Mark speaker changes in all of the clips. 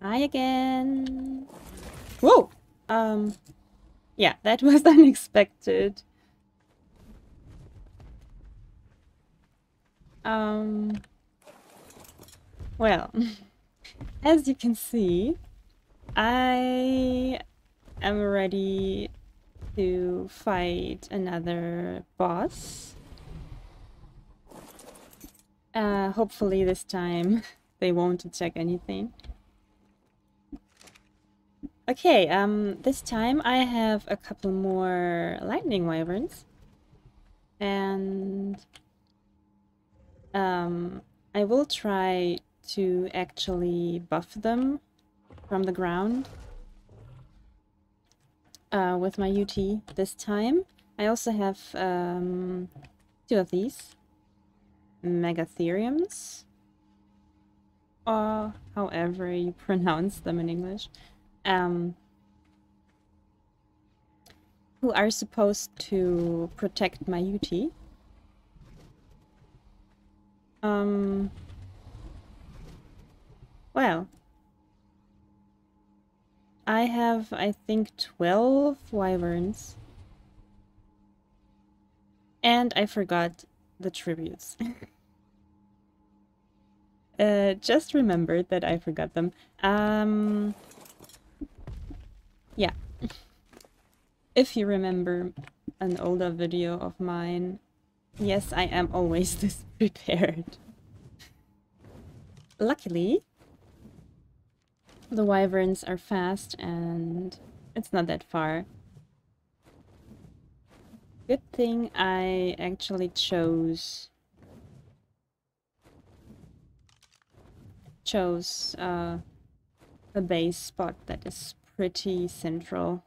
Speaker 1: Hi again. Whoa! Um, yeah, that was unexpected. Um, well, as you can see, I am ready to fight another boss. Uh, hopefully this time they won't attack anything. Okay, um, this time I have a couple more lightning wyverns. And um, I will try to actually buff them from the ground uh, with my Yuty this time. I also have um, two of these Megatheriums, or however you pronounce them in English, um, who are supposed to protect my Yuty. Um, well, I have, I think, 12 wyverns. And I forgot the tributes. uh, just remembered that I forgot them. Um, yeah. if you remember an older video of mine, yes, I am always this prepared. Luckily, the wyverns are fast and it's not that far. Good thing I actually chose chose uh, a base spot that is pretty central.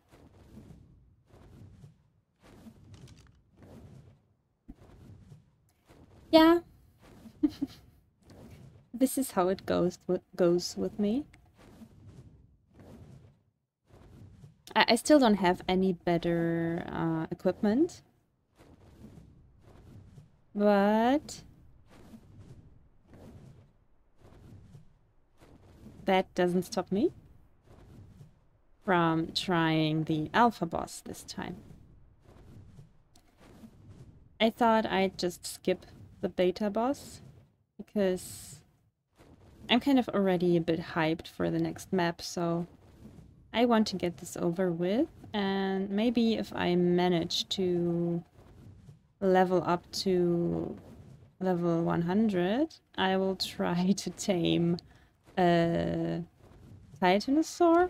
Speaker 1: Yeah. this is how it goes goes with me. I, I still don't have any better uh, equipment. But... That doesn't stop me from trying the alpha boss this time. I thought I'd just skip the beta boss because I'm kind of already a bit hyped for the next map, so I want to get this over with and maybe if I manage to level up to level 100 I will try to tame a Titanosaur.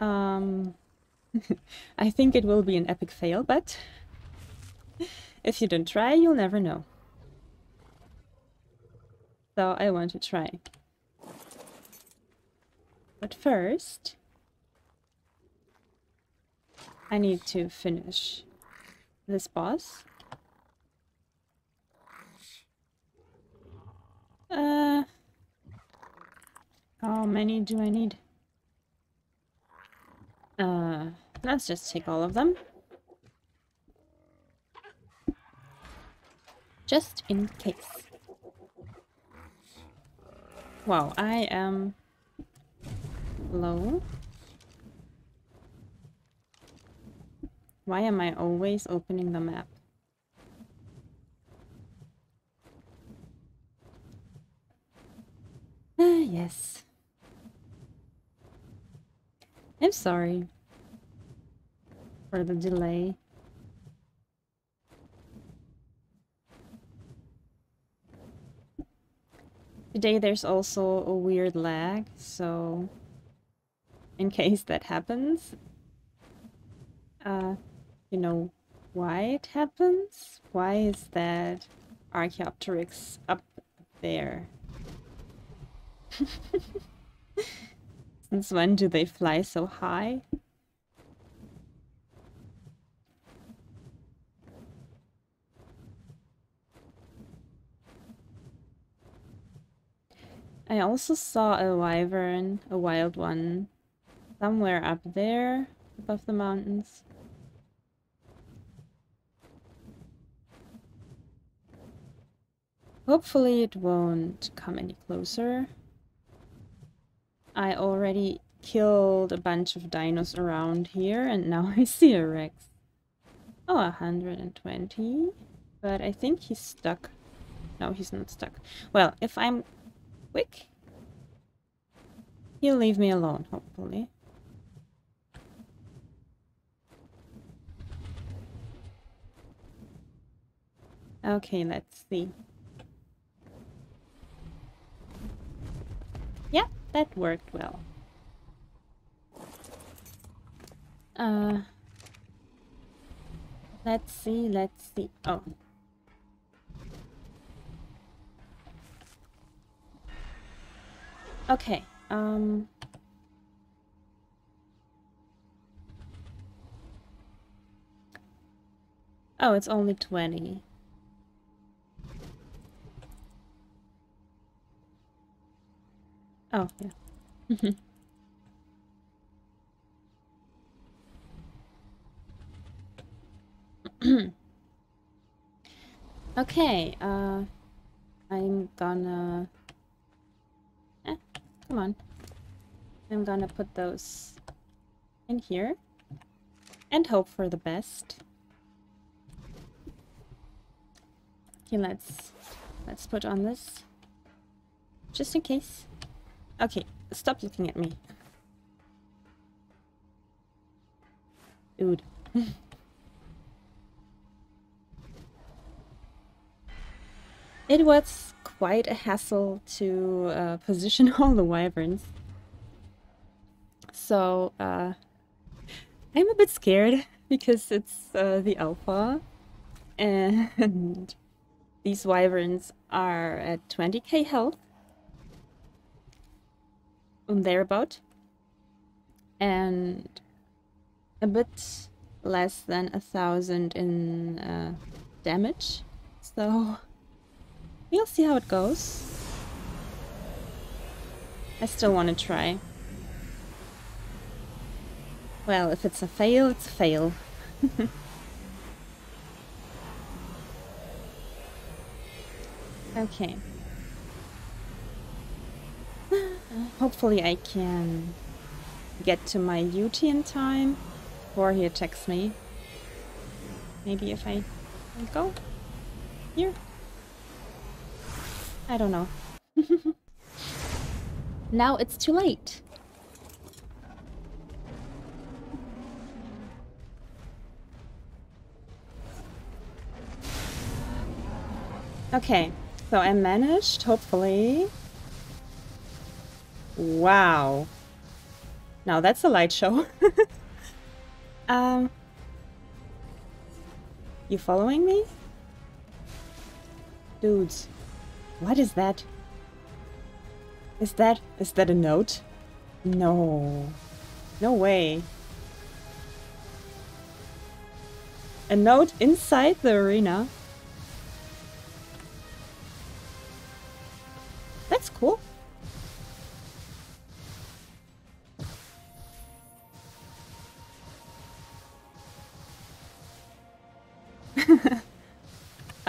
Speaker 1: Um, I think it will be an epic fail, but if you don't try, you'll never know. So I want to try. But first, I need to finish this boss. Uh, how many do I need? Uh, let's just take all of them. Just in case. Wow, I am low. Why am I always opening the map? Ah, yes. I'm sorry for the delay. Today there's also a weird lag, so in case that happens. Uh, you know why it happens? Why is that Archaeopteryx up there? Since when do they fly so high? I also saw a wyvern, a wild one, Somewhere up there, above the mountains. Hopefully it won't come any closer. I already killed a bunch of dinos around here and now I see a Rex. Oh, 120. But I think he's stuck. No, he's not stuck. Well, if I'm quick, he'll leave me alone, hopefully. Okay, let's see. Yeah, that worked well. Uh, let's see, let's see. Oh. Okay, um... Oh, it's only 20. Oh, yeah. okay, uh, I'm gonna... Eh, come on. I'm gonna put those in here and hope for the best. Okay, let's let's put on this just in case. Okay, stop looking at me. Dude. it was quite a hassle to uh, position all the wyverns. So, uh, I'm a bit scared because it's uh, the alpha and these wyverns are at 20k health um, thereabout. And a bit less than a thousand in uh, damage. So we'll see how it goes. I still want to try. Well, if it's a fail, it's a fail. okay. Hopefully I can get to my Yuty in time before he attacks me. Maybe if I go here? I don't know. now it's too late. Okay, so I managed, hopefully, Wow. Now that's a light show. um, you following me? Dudes, what is that? Is that, is that a note? No. No way. A note inside the arena?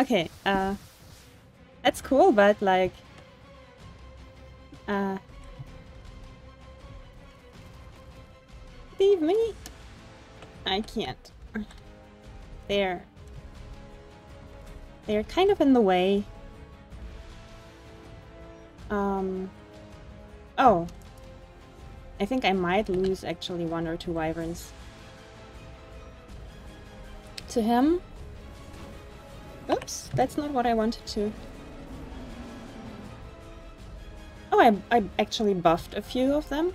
Speaker 1: Okay, uh... That's cool, but like... Uh... Leave me? I can't. They're... They're kind of in the way. Um... Oh. I think I might lose actually one or two wyverns. To him? That's not what I wanted to. Oh, I, I actually buffed a few of them.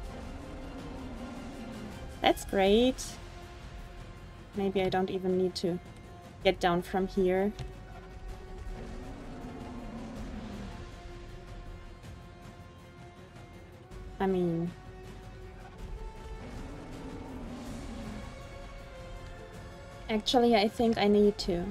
Speaker 1: That's great. Maybe I don't even need to get down from here. I mean... Actually, I think I need to.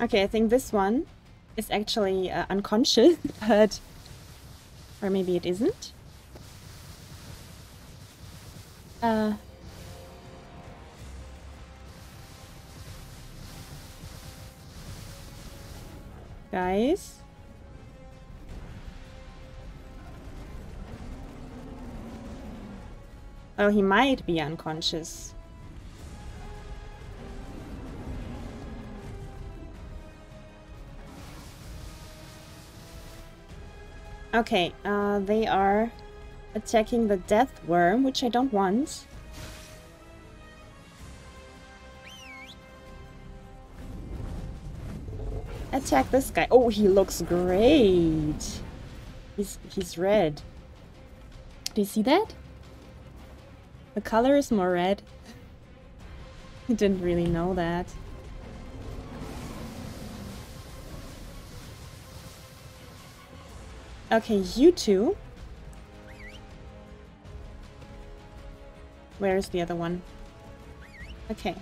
Speaker 1: Okay, I think this one is actually uh, unconscious, but... Or maybe it isn't? Uh... Guys? Oh, he might be unconscious. Okay, uh, they are attacking the death worm, which I don't want. Attack this guy. Oh, he looks great. He's he's red. Do you see that? The color is more red. I didn't really know that. Okay, you two. Where's the other one? Okay.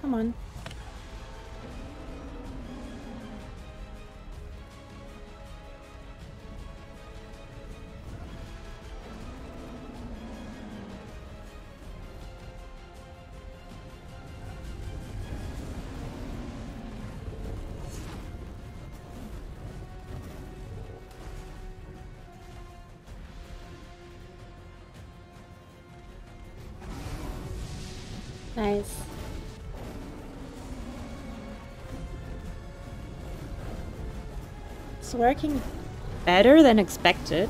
Speaker 1: Come on. Working better than expected.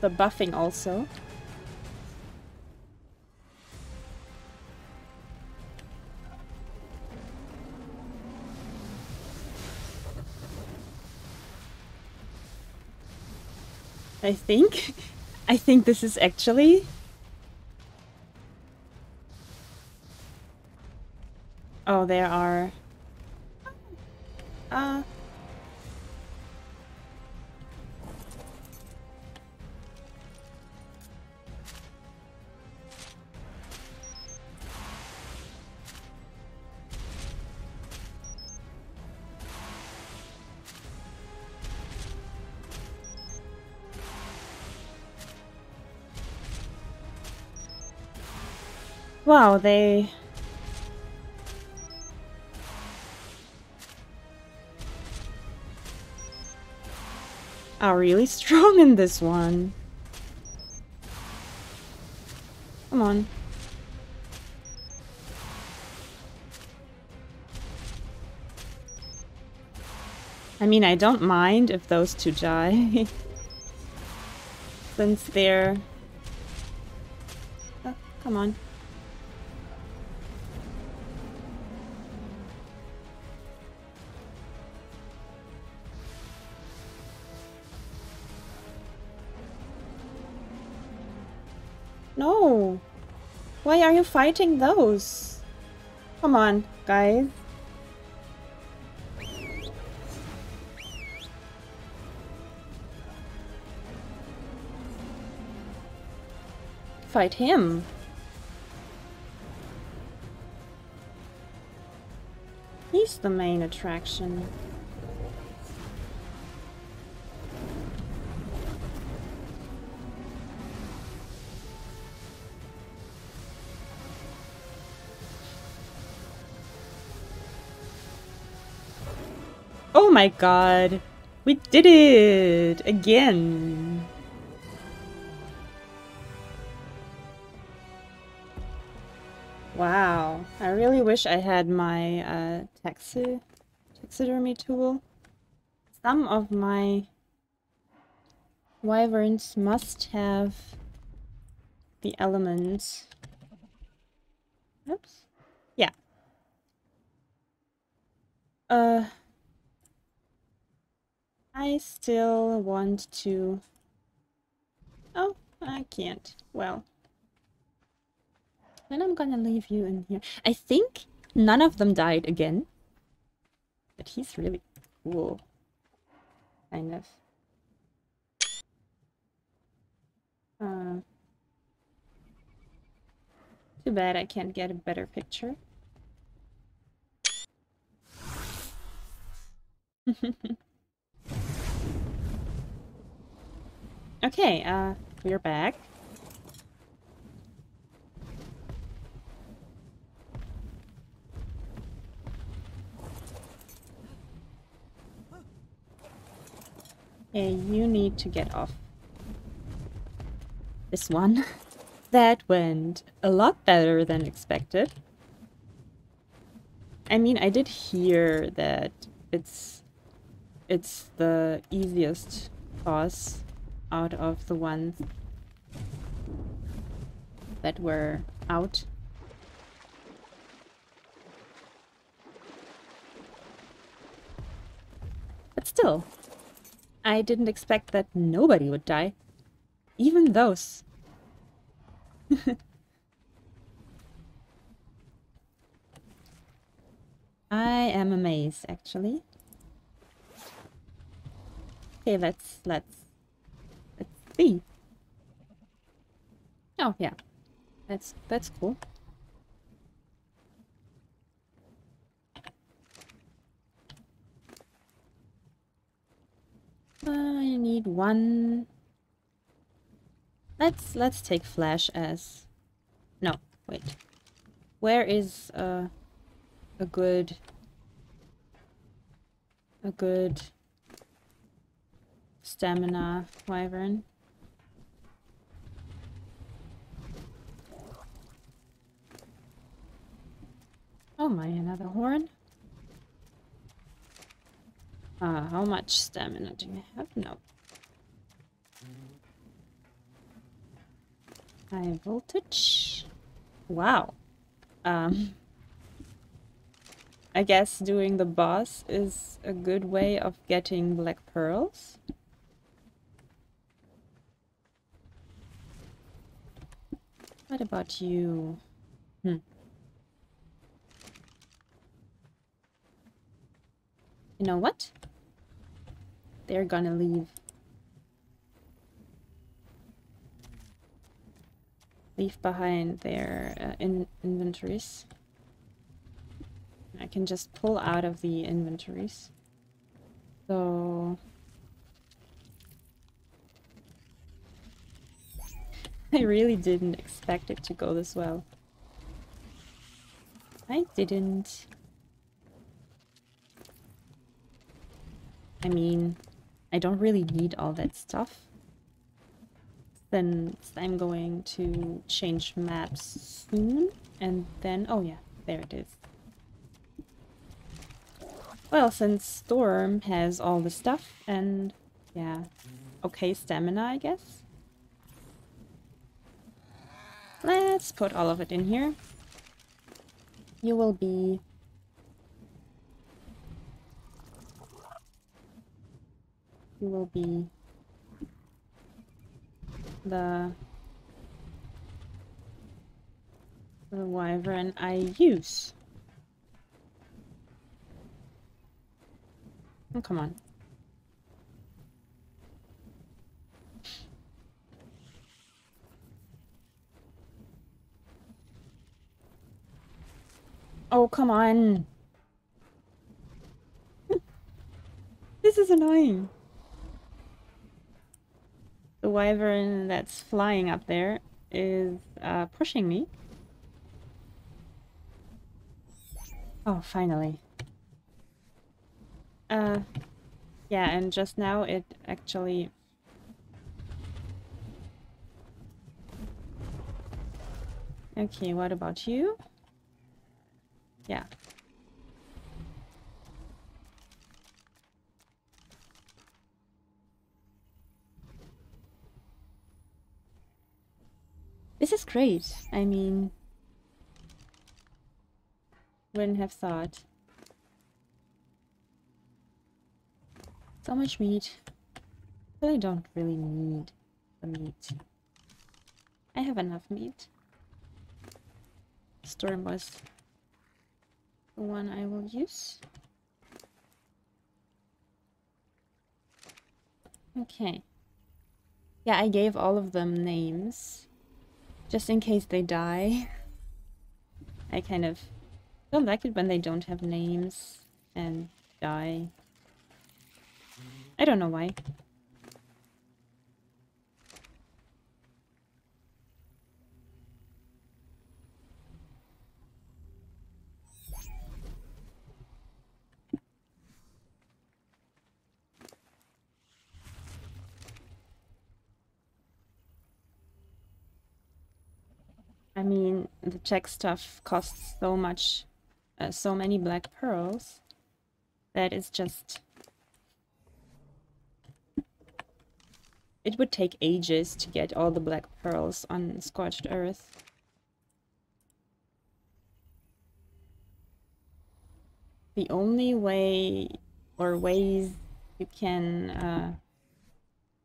Speaker 1: The buffing also. I think. I think this is actually... Oh, there are... Uh... Wow, they... Are really strong in this one. Come on. I mean, I don't mind if those two die. Since they're... Oh, come on. Why are you fighting those? Come on, guys. Fight him. He's the main attraction. Oh my god. We did it! Again. Wow. I really wish I had my uh, taxi taxidermy tool. Some of my wyverns must have the elements. Oops. Yeah. Uh... I still want to... Oh, I can't. Well. Then I'm gonna leave you in here. I think none of them died again. But he's really cool. kind of. Uh, too bad I can't get a better picture. okay, uh, we're back. Okay, you need to get off. This one. that went a lot better than expected. I mean, I did hear that it's it's the easiest boss out of the ones that were out. But still, I didn't expect that nobody would die. Even those. I am amazed, actually. Okay, let's, let's, Oh, yeah. That's, that's cool. I need one. Let's let's take flash as. No, wait. Where is uh, a good a good stamina wyvern? Oh my, another horn. Uh, how much stamina do you have? No. High voltage. Wow. Um, I guess doing the boss is a good way of getting black pearls. What about you? Hmm. You know what? they're gonna leave. Leave behind their uh, in inventories. I can just pull out of the inventories. So... I really didn't expect it to go this well. I didn't. I mean, I don't really need all that stuff. Then I'm going to change maps soon. And then, oh yeah, there it is. Well, since Storm has all the stuff and, yeah, okay stamina, I guess. Let's put all of it in here. You will be will be the the wyvern I use. Oh, come on. Oh, come on. this is annoying the wyvern that's flying up there is uh, pushing me. Oh, finally. Uh, yeah, and just now it actually... Okay, what about you? Yeah, great. I mean, wouldn't have thought. So much meat. But I don't really need the meat. I have enough meat. Storm was the one I will use. Okay. Yeah, I gave all of them names. Just in case they die. I kind of don't like it when they don't have names and die. I don't know why. I mean, the check stuff costs so much, uh, so many black pearls, that it's just... It would take ages to get all the black pearls on Scorched Earth. The only way, or ways you can uh,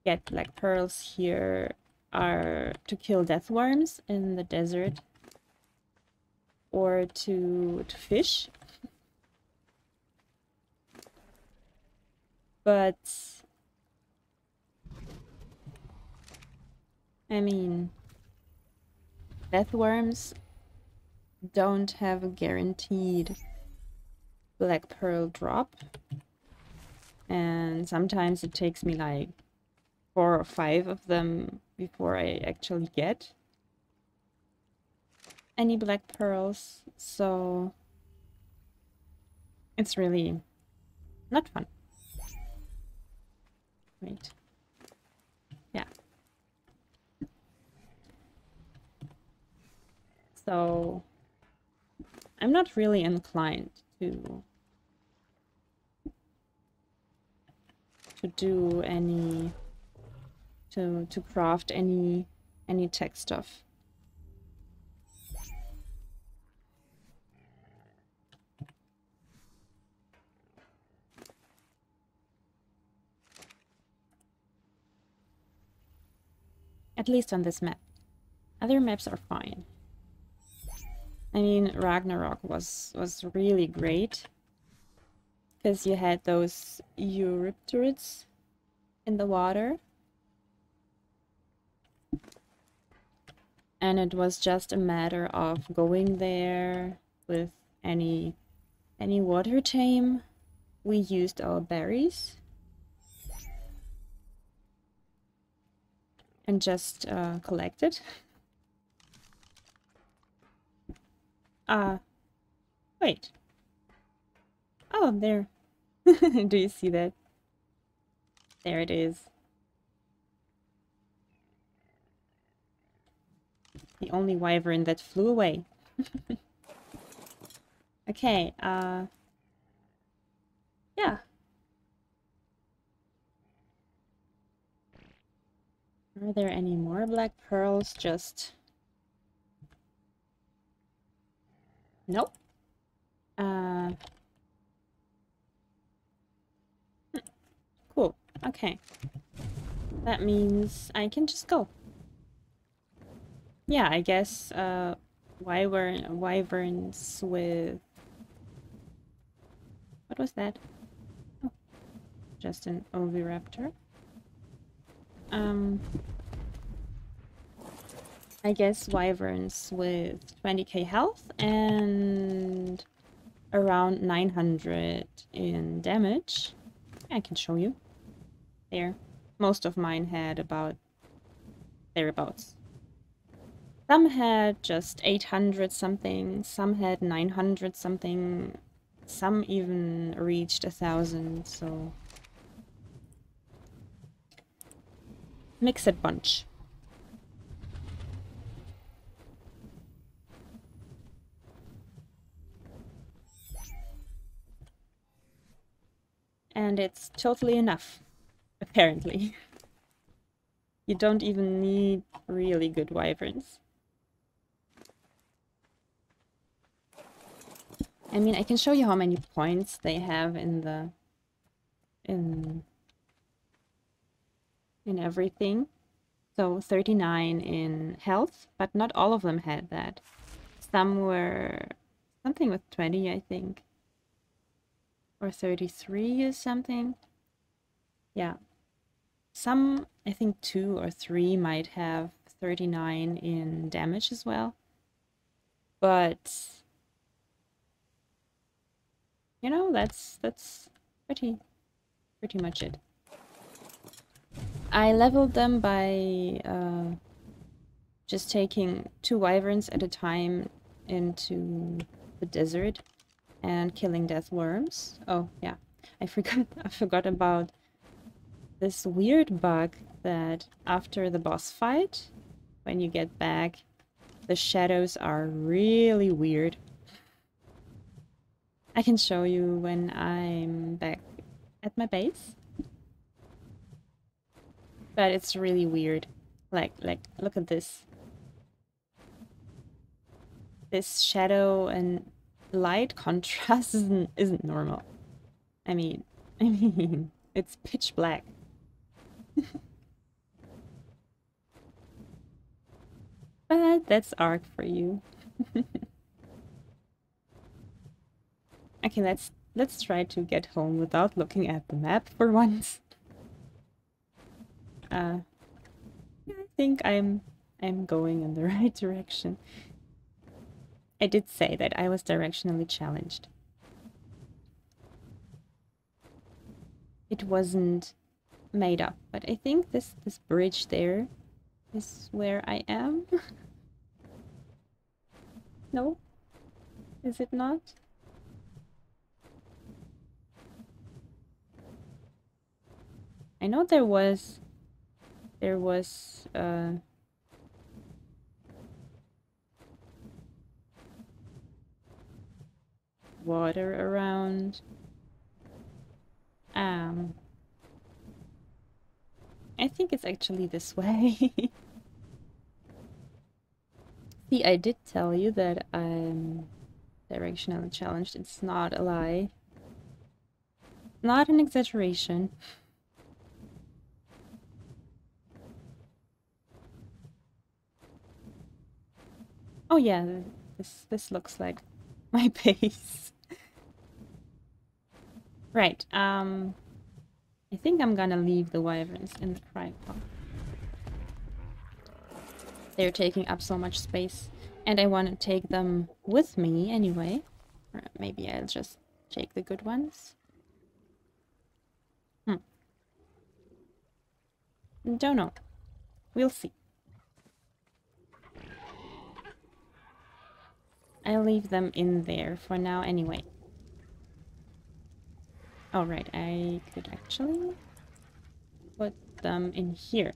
Speaker 1: get black pearls here are to kill death worms in the desert or to, to fish. But I mean, death worms don't have a guaranteed black pearl drop. And sometimes it takes me like four or five of them before I actually get any black pearls, so it's really not fun. Wait. Yeah. So I'm not really inclined to to do any to to craft any any tech stuff. At least on this map. Other maps are fine. I mean, Ragnarok was was really great because you had those Eurypterids in the water and it was just a matter of going there with any any water tame we used our berries and just uh, collected uh wait. Oh there. Do you see that? There it is. The only wyvern that flew away. okay, uh... Yeah. Are there any more black pearls? Just... Nope. Uh... Hmm. Cool. Okay. That means I can just go yeah, I guess uh, wyvern wyverns with what was that? Oh, just an oviraptor. Um, I guess wyverns with 20k health and around 900 in damage. I can show you. There. Most of mine had about thereabouts. Some had just 800 something, some had 900 something, some even reached a thousand, so... Mixed bunch. And it's totally enough, apparently. you don't even need really good wyverns. I mean, I can show you how many points they have in the in in everything. So 39 in health, but not all of them had that. Some were something with 20, I think. Or 33 is something. Yeah. some, I think two or three might have 39 in damage as well. But you know, that's that's pretty pretty much it. I leveled them by uh, just taking two wyverns at a time into the desert and killing death worms. Oh yeah, I forgot I forgot about this weird bug that after the boss fight, when you get back, the shadows are really weird. I can show you when I'm back at my base. But it's really weird. Like, like, look at this. This shadow and light contrast isn't, isn't normal. I mean, I mean, it's pitch black. but that's Ark for you. okay, let's let's try to get home without looking at the map for once. Uh, I think I'm I'm going in the right direction. I did say that I was directionally challenged. It wasn't made up, but I think this this bridge there is where I am. no? Is it not? I know there was there was uh, water around. Um, I think it's actually this way. See, I did tell you that I'm directionally challenged. It's not a lie. Not an exaggeration. Oh yeah, this this looks like my base. right, um I think I'm gonna leave the wyverns in the cryopod. They're taking up so much space. And I want to take them with me anyway. Or maybe I'll just take the good ones. Hmm. Don't know. We'll see. I'll leave them in there for now anyway. Alright, I could actually put them in here.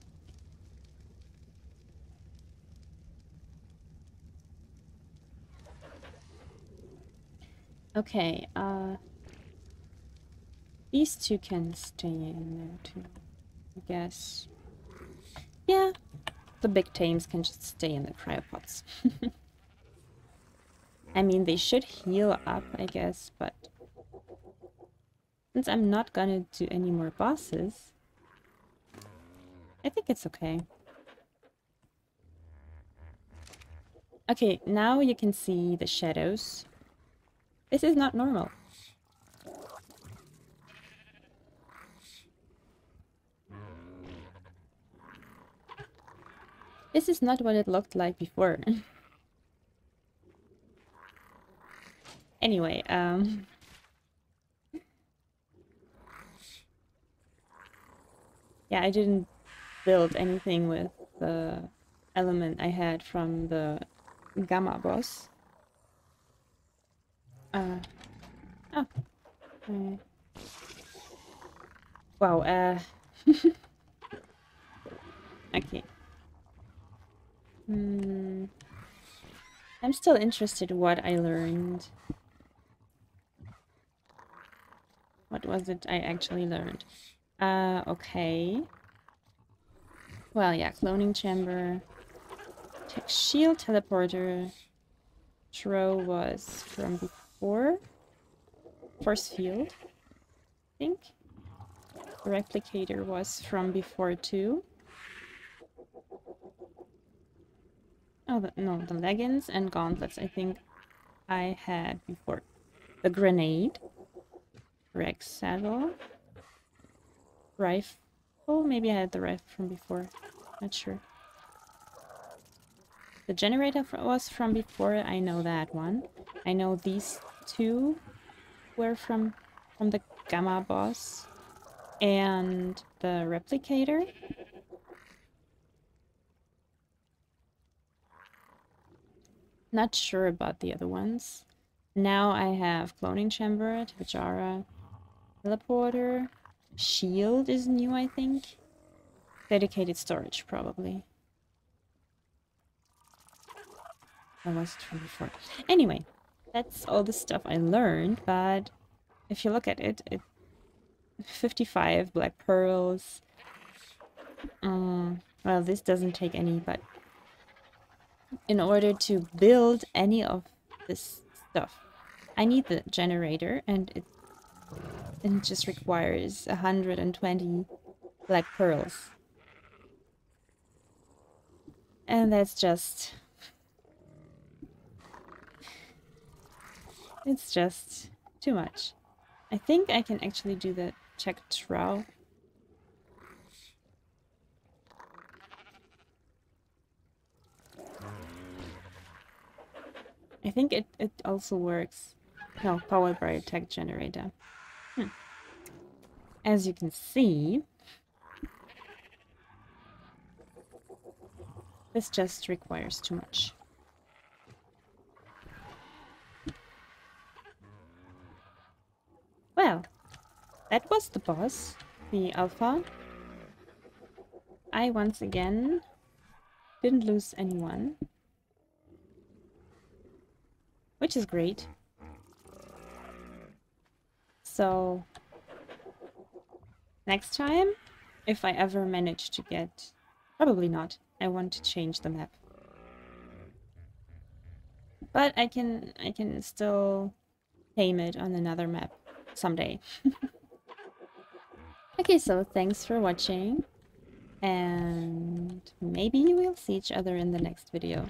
Speaker 1: Okay, uh... These two can stay in there too, I guess. Yeah, the big tames can just stay in the cryopods. I mean, they should heal up, I guess, but since I'm not gonna do any more bosses, I think it's okay. Okay, now you can see the shadows. This is not normal. This is not what it looked like before. Anyway, um... Yeah, I didn't build anything with the element I had from the Gamma boss. Uh... Oh. Uh, wow, uh... okay. Hmm... I'm still interested what I learned. What was it I actually learned? Uh, okay. Well, yeah, cloning chamber. Tech shield teleporter. Tro was from before. Force field, I think. Replicator was from before too. Oh, the, no, the leggings and gauntlets I think I had before. The grenade. Rex saddle. Rifle. Oh, maybe I had the right from before. Not sure. The generator was from before, I know that one. I know these two were from from the Gamma boss. And the replicator. Not sure about the other ones. Now I have cloning chamber, Tabajara, teleporter, shield is new I think. Dedicated storage probably. Or was it from before? Anyway, that's all the stuff I learned, but if you look at it, it 55 black pearls. Um, well, this doesn't take any, but in order to build any of this stuff, I need the generator, and it, it just requires 120 black pearls. And that's just... It's just too much. I think I can actually do the Tek Trough. I think it, it also works. No, powered by a Tek generator. Hmm. As you can see, this just requires too much. Well, that was the boss, the alpha. I once again didn't lose anyone. Which is great. So, next time, if I ever manage to get... Probably not. I want to change the map. But I can I can still tame it on another map someday. okay, so thanks for watching. And maybe we'll see each other in the next video.